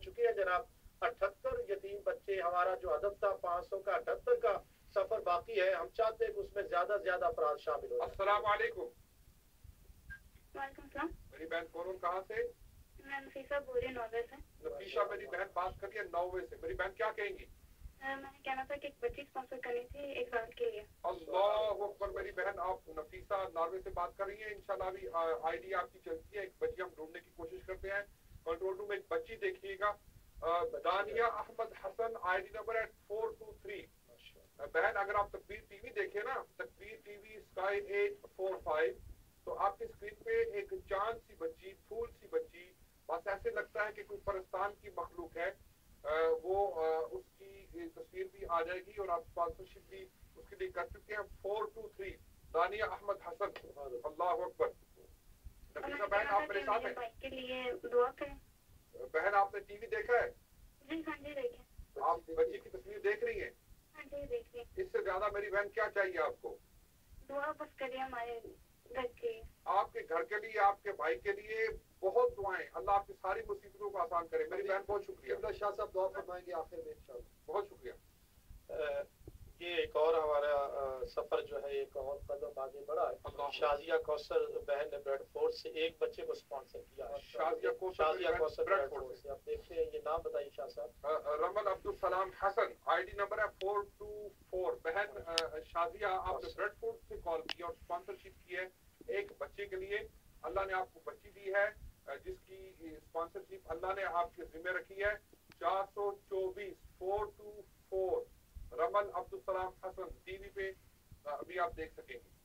चुके हैं जनाब। अठहत्तर यतीम बच्चे हमारा जो अदब था पाँच सौ का अठहत्तर का सफ़र बाकी है हम चाहते हैं कि उसमें ज़्यादा से ज़्यादा अफराद शामिल हो अस्सलाम वालेकुम। वालेकुम मेरी बहन कौन कहाँ से? मैं नफीसा बोल रही हूँ से। नफीशा मेरी बहन बात कर रही है नौवे से। मेरी बहन क्या कहेंगी? मैंने कहना था कि एक बच्ची स्पॉन्सर करनी थी एक साल के लिए। अल्लाह अकबर मेरी बहन आप नफीसा नॉर्वे से बात कर रही हैं। इंशाल्लाह अभी आईडी आपकी चलती है। एक बच्ची हम ढूँढने की कोशिश करते हैं। कंट्रोल रूम एक बच्ची देखिएगा दानिया अहमद हसन आईडी नंबर है फोर टू थ्री बहन अगर आप तकबीर टीवी देखें ना Takbeer TV sky eight four five तो आपकी स्क्रीन पे एक चाँद सी बच्ची फूल सी बच्ची बस ऐसे लगता है कि कोई परस्तान की मखलूक है। वो उसकी तस्वीर भी आ जाएगी और आप स्पॉन्सरशिप भी उसके लिए कर चुके हैं। फोर टू थ्री दानिया अहमद हसन। अल्लाह अकबर। नफीसा मैंने बहन आप मेरे साथ हैं? के लिए दुआ करें। बहन आपने टीवी देखा है? जी हाँ जी देखें आप बच्ची की तस्वीर देख रही हैं? हाँ इससे ज़्यादा मेरी बहन क्या चाहिए आपको? दुआ बस करिए हमारे घर के आपके घर के लिए आपके भाई के लिए बहुत दुआएँ। अल्लाह आपकी सारी मुसीबतों को आसान करे। मेरी बहन बहुत शुक्रिया। शाह साहब दुआ फरमाएँगे आखिर में इंशाल्लाह। बहुत शुक्रिया अ, ये एक और हमारा अ, सफ़र जो है एक और कदम आगे बढ़ा। है शाजिया कौसर बहन ने ब्रेडफोर्ड से एक बच्चे को स्पॉन्सर किया। है शाजिया कौसर शाजिया कौसर ब्रेडफोर्ड से। आप देखते हैं ये नाम बताइए शाह साहब। अ, अ, रमन अब्दुल सलाम हसन आईडी नंबर है फोर टू फोर। बहन शाजिया आपने ब्रेडफोर्ड से कॉल की और स्पॉन्सरशिप की है एक बच्चे के लिए। अल्लाह ने आपको बच्ची दी है जिसकी स्पॉन्सरशिप अल्लाह ने आपके जिम्मे रखी है। चार सौ चौबीस four two four. Raman Abdul Salam Hasan TV पे अभी आप देख सकेंगे।